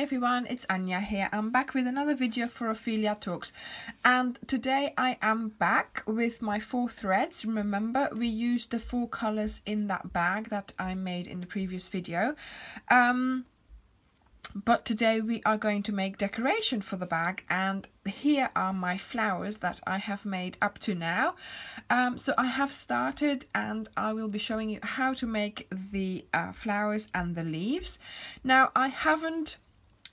Everyone, it's Anya here. I'm back with another video for Ophelia Talks and today I am back with my four threads. Remember we used the four colours in that bag that I made in the previous video. Um, but today we are going to make decoration for the bag and here are my flowers that I have made up to now. Um, so I have started and I will be showing you how to make the uh, flowers and the leaves. Now I haven't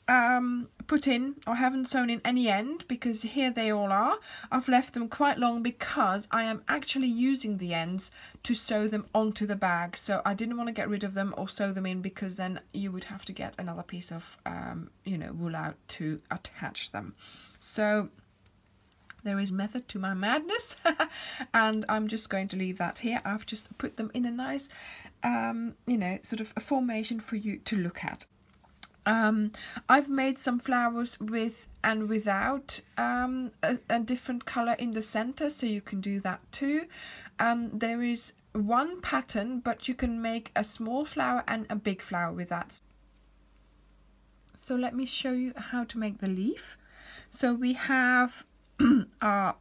um, put in or haven't sewn in any end because here they all are. I've left them quite long because I am actually using the ends to sew them onto the bag. So I didn't want to get rid of them or sew them in because then you would have to get another piece of, um, you know, wool out to attach them. So there is method to my madness and I'm just going to leave that here. I've just put them in a nice, um, you know, sort of a formation for you to look at. Um, I've made some flowers with and without um, a, a, different colour in the centre, so you can do that too. Um, there is one pattern, but you can make a small flower and a big flower with that. So let me show you how to make the leaf. So we have our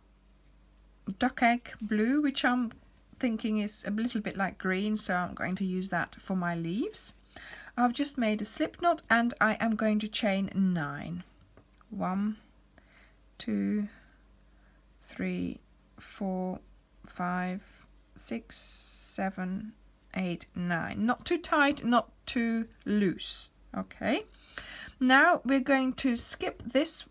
duck egg blue, which I'm thinking is a little bit like green, so I'm going to use that for my leaves. I've just made a slip knot and I am going to chain nine. One, two, three, four, five, six, seven, eight, nine. Not too tight, not too loose. Okay. Now we're going to skip this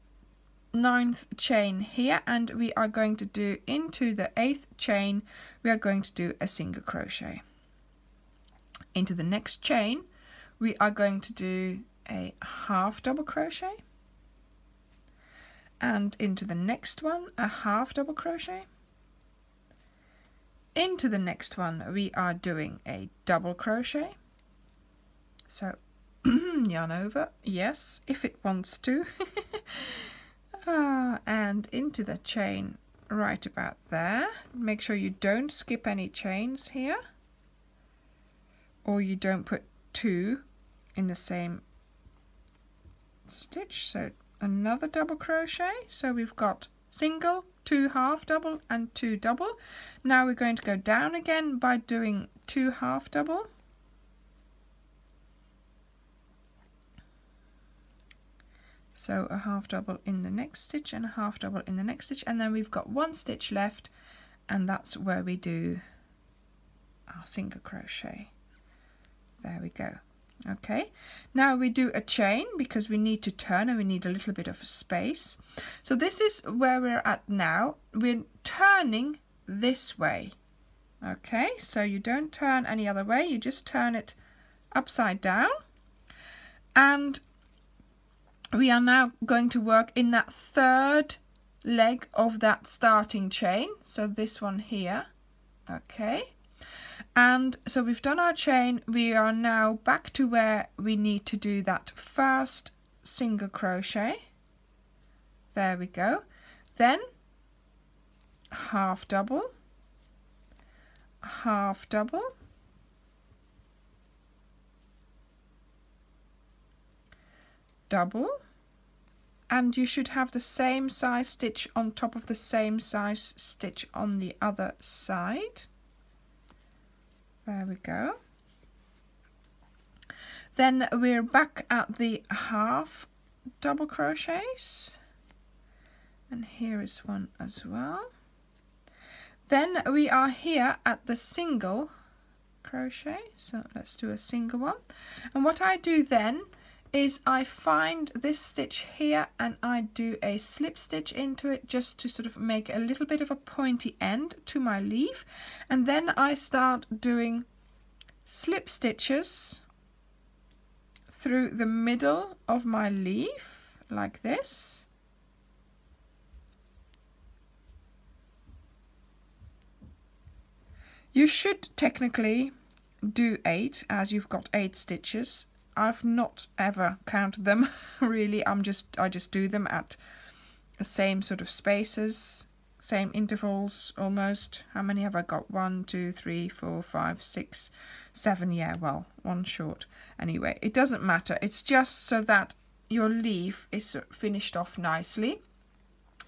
ninth chain here and we are going to do into the eighth chain we are going to do a single crochet into the next chain we are going to do a half double crochet and into the next one a half double crochet. Into the next one we are doing a double crochet. So yarn over. Yes if it wants to. Ah, and into the chain right about there. Make sure you don't skip any chains here. Or you don't put two in the same stitch. So another double crochet. So we've got single two half double and two double. Now we're going to go down again by doing two half double. So a half double in the next stitch and a half double in the next stitch. And then we've got one stitch left and that's where we do our single crochet there we go. Okay, now we do a chain because we need to turn and we need a little bit of space. So this is where we're at now. We're turning this way. Okay, so you don't turn any other way, you just turn it upside down. And we are now going to work in that third leg of that starting chain. So this one here. Okay. And so we've done our chain. We are now back to where we need to do that first single crochet. There we go. Then half double, half double, double, and you should have the same size stitch on top of the same size stitch on the other side. There we go. Then we're back at the half double crochets. And here is one as well. Then we are here at the single crochet. So let's do a single one. And what I do then is I find this stitch here and I do a slip stitch into it just to sort of make a little bit of a pointy end to my leaf. And then I start doing slip stitches through the middle of my leaf like this. You should technically do eight as you've got eight stitches I've not ever counted them really. I'm just I just do them at the same sort of spaces same intervals almost. How many have I got? One two three four five six seven. Yeah well one short. Anyway it doesn't matter. It's just so that your leaf is finished off nicely.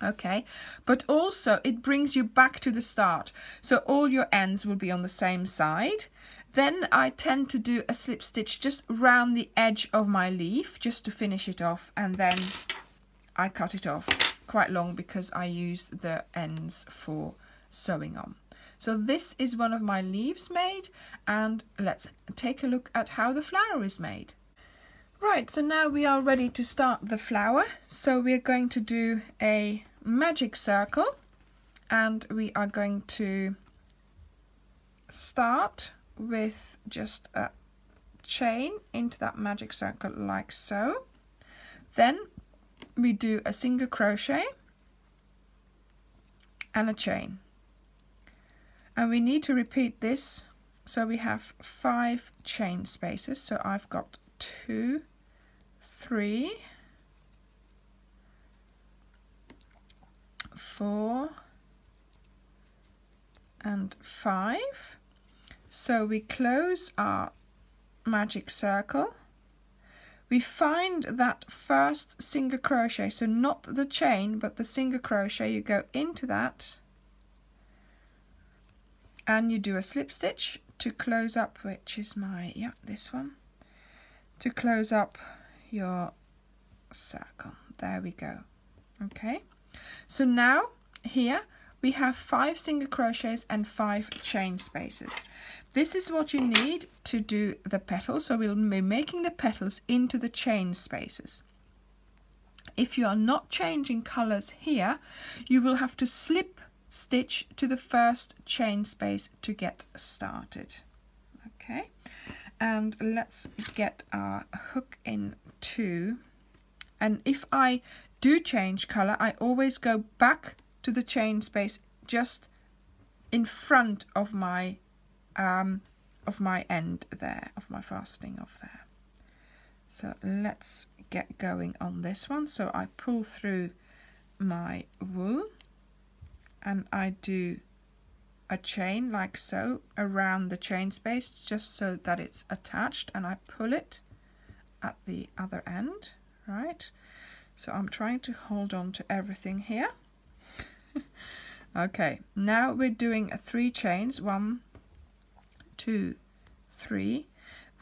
Okay. But also it brings you back to the start. So all your ends will be on the same side then I tend to do a slip stitch just round the edge of my leaf just to finish it off and then I cut it off quite long because I use the ends for sewing on. So this is one of my leaves made and let's take a look at how the flower is made. Right, so now we are ready to start the flower. So we're going to do a magic circle and we are going to start with just a chain into that magic circle like so. Then we do a single crochet and a chain. And we need to repeat this so we have five chain spaces. So I've got two, three, four, and five. So we close our magic circle. We find that first single crochet, so not the chain, but the single crochet, you go into that and you do a slip stitch to close up, which is my, yeah, this one, to close up your circle. There we go. Okay, so now here we have five single crochets and five chain spaces. This is what you need to do the petals. So we'll be making the petals into the chain spaces. If you are not changing colors here, you will have to slip stitch to the first chain space to get started. Okay, and let's get our hook in too. And if I do change color, I always go back to the chain space just in front of my um, of my end there, of my fastening of there. So let's get going on this one. So I pull through my wool and I do a chain like so around the chain space just so that it's attached and I pull it at the other end, right? So I'm trying to hold on to everything here. okay, now we're doing three chains, one, two, three.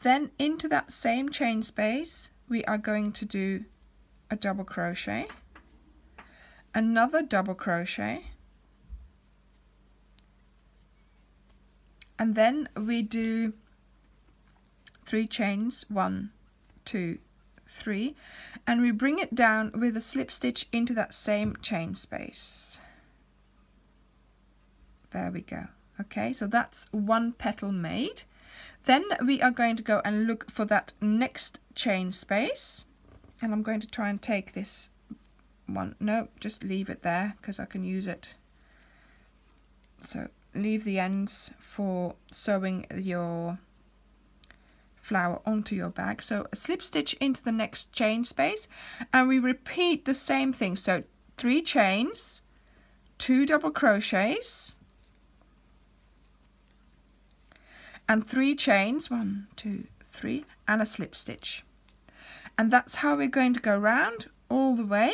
Then into that same chain space, we are going to do a double crochet, another double crochet, and then we do three chains, one, two, three, and we bring it down with a slip stitch into that same chain space. There we go. Okay, so that's one petal made. Then we are going to go and look for that next chain space. And I'm going to try and take this one. No, just leave it there because I can use it. So leave the ends for sewing your flower onto your bag. So a slip stitch into the next chain space and we repeat the same thing. So three chains, two double crochets, and three chains, one, two, three, and a slip stitch. And that's how we're going to go round all the way.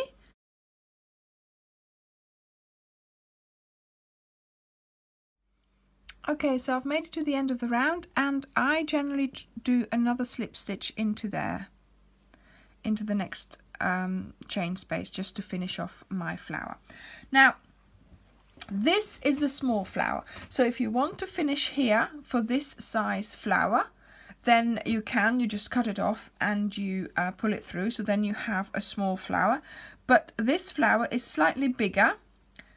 Okay, so I've made it to the end of the round and I generally do another slip stitch into there, into the next um, chain space just to finish off my flower. Now, this is the small flower. So if you want to finish here for this size flower, then you can, you just cut it off and you uh, pull it through. So then you have a small flower. But this flower is slightly bigger.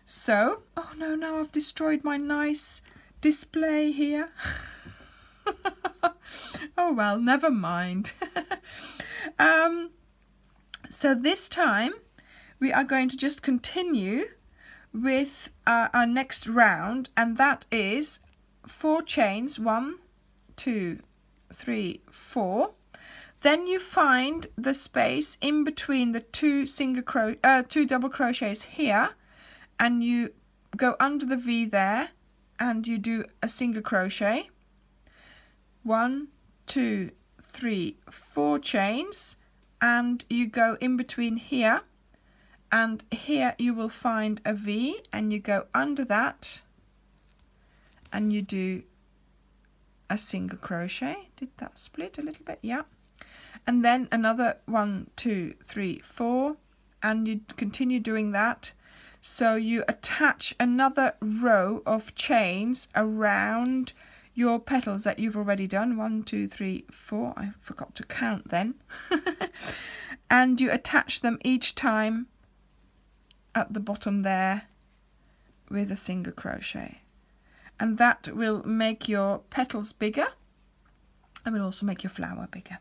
So, oh no, now I've destroyed my nice display here. oh well, never mind. um, so this time we are going to just continue with uh, our next round and that is four chains one two three four. Then you find the space in between the two single cro uh, two double crochets here and you go under the V there and you do a single crochet. One two three four chains and you go in between here and here you will find a V and you go under that and you do a single crochet. Did that split a little bit? Yeah. And then another one two three four and you continue doing that. So you attach another row of chains around your petals that you've already done. One two three four. I forgot to count then. And you attach them each time at the bottom there with a single crochet. And that will make your petals bigger and will also make your flower bigger.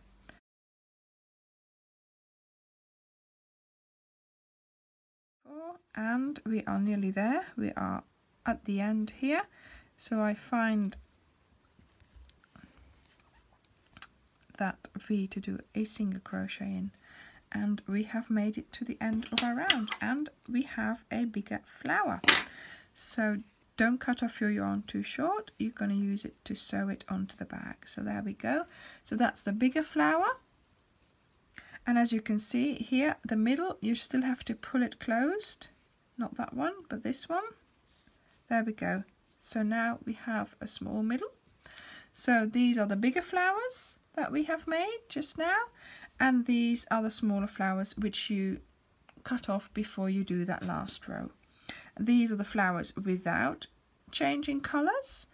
And we are nearly there. We are at the end here. So I find that V to do a single crochet in and we have made it to the end of our round and we have a bigger flower so don't cut off your yarn too short. You're going to use it to sew it onto the bag. So there we go. So that's the bigger flower and as you can see here the middle you still have to pull it closed. Not that one but this one. There we go. So now we have a small middle. So these are the bigger flowers that we have made just now and these are the smaller flowers which you cut off before you do that last row. These are the flowers without changing colours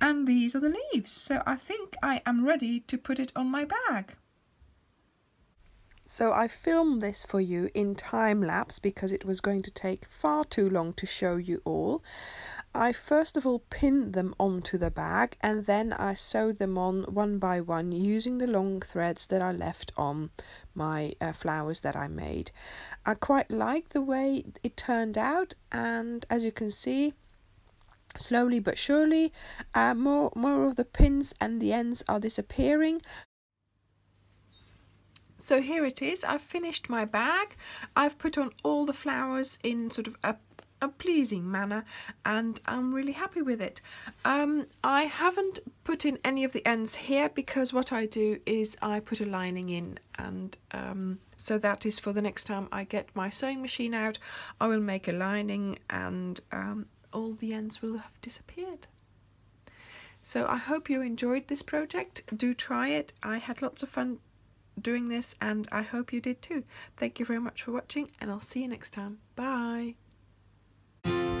and these are the leaves. So I think I am ready to put it on my bag. So I filmed this for you in time lapse because it was going to take far too long to show you all. I first of all pinned them onto the bag and then I sewed them on one by one using the long threads that I left on my uh, flowers that I made. I quite like the way it turned out and as you can see slowly but surely uh, more more of the pins and the ends are disappearing so here it is, I've finished my bag. I've put on all the flowers in sort of a a pleasing manner and I'm really happy with it. Um, I haven't put in any of the ends here because what I do is I put a lining in and um, so that is for the next time I get my sewing machine out I will make a lining and um, all the ends will have disappeared. So I hope you enjoyed this project. Do try it. I had lots of fun doing this and I hope you did too. Thank you very much for watching and I'll see you next time. Bye. Bye.